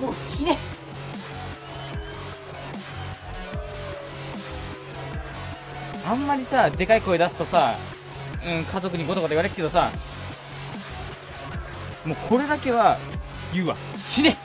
もう死ね。あんまりさでかい声出すとさうん家族にゴトゴト言われるけどさもうこれだけは言うわ。死ね。